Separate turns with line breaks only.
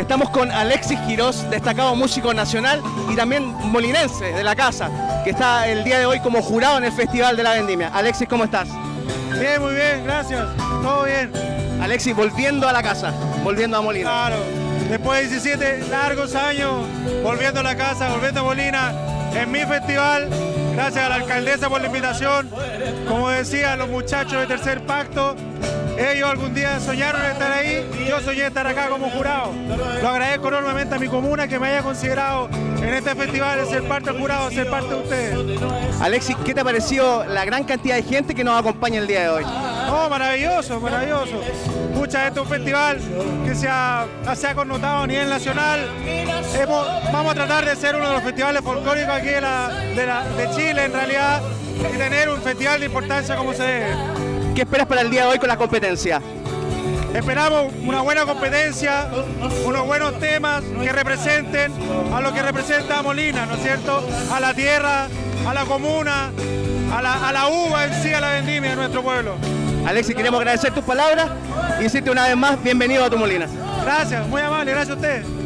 Estamos con Alexis Girós, destacado músico nacional y también molinense de la casa, que está el día de hoy como jurado en el Festival de la Vendimia. Alexis, ¿cómo estás?
Bien, muy bien, gracias. Todo bien.
Alexis, volviendo a la casa, volviendo a Molina.
Claro, después de 17 largos años, volviendo a la casa, volviendo a Molina, en mi festival, gracias a la alcaldesa por la invitación. Como decía, los muchachos de Tercer Pacto, ellos algún día soñaron estar ahí, yo soñé estar acá como jurado. Lo agradezco enormemente a mi comuna que me haya considerado en este festival de ser parte del jurado, ser parte de ustedes.
Alexis, ¿qué te ha parecido la gran cantidad de gente que nos acompaña el día de hoy?
Oh, maravilloso, maravilloso. Pucha, este es un festival que se ha, se ha connotado a nivel nacional. Hemos- vamos a tratar de ser uno de los festivales folclóricos aquí de, la- de la- de Chile, en realidad, y tener un festival de importancia como se debe.
¿Qué esperas para el día de hoy con la competencia?
Esperamos una buena competencia, unos buenos temas que representen a lo que representa Molina, ¿no es cierto? A la tierra, a la comuna, a la, a la uva en sí, a la vendimia de nuestro pueblo.
Alexis, queremos agradecer tus palabras y decirte una vez más bienvenido a tu Molina.
Gracias, muy amable, gracias a ustedes.